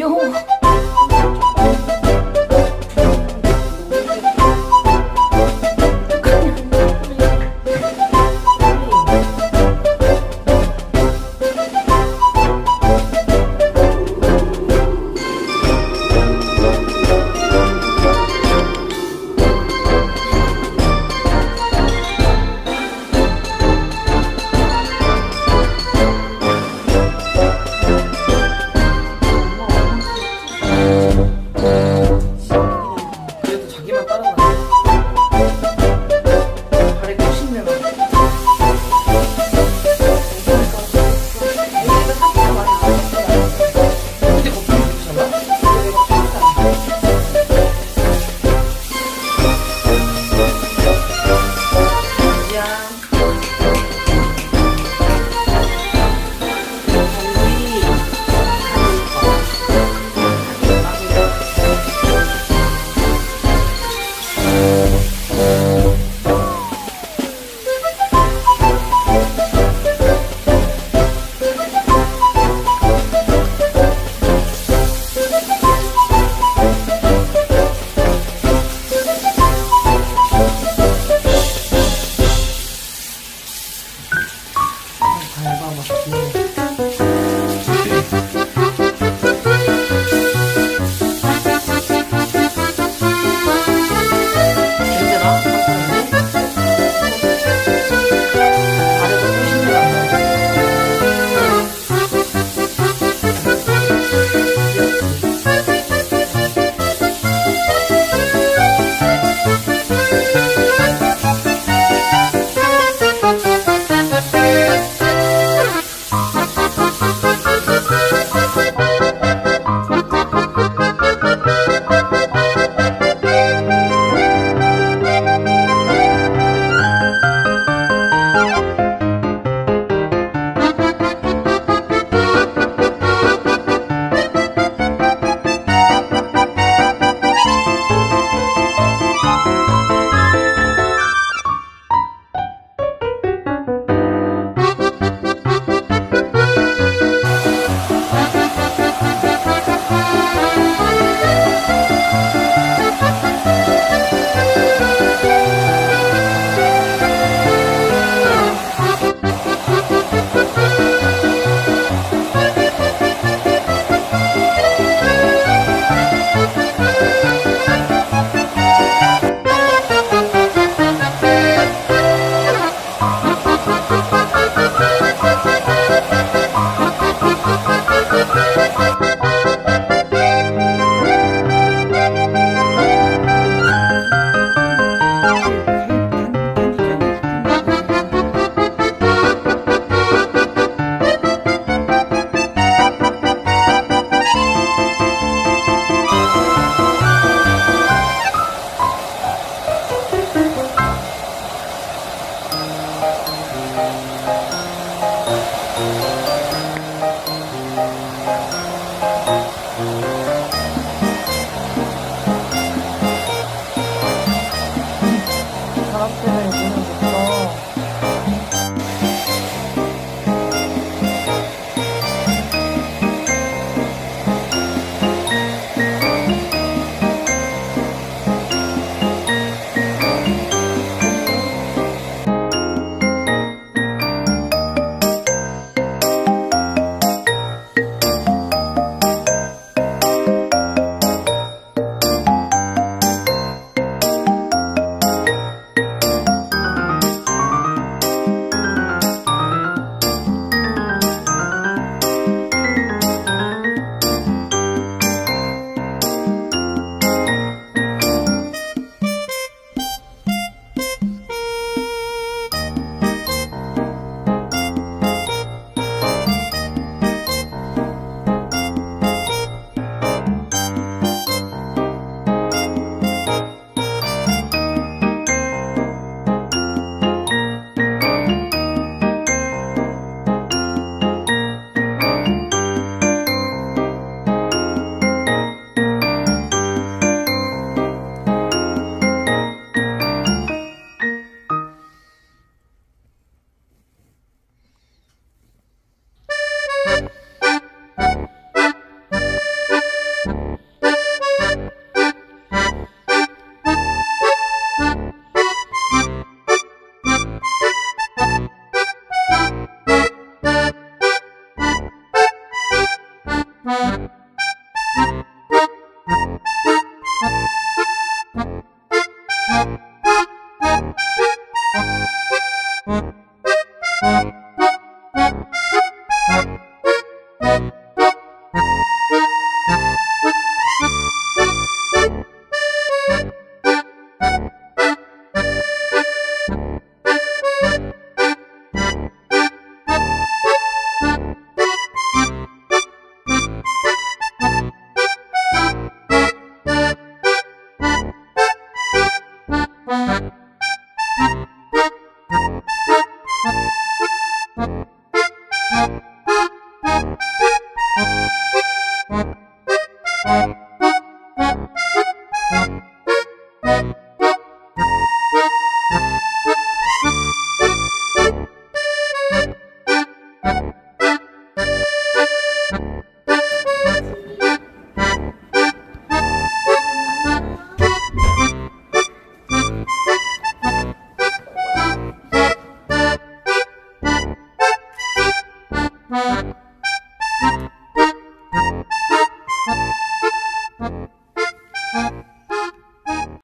用。you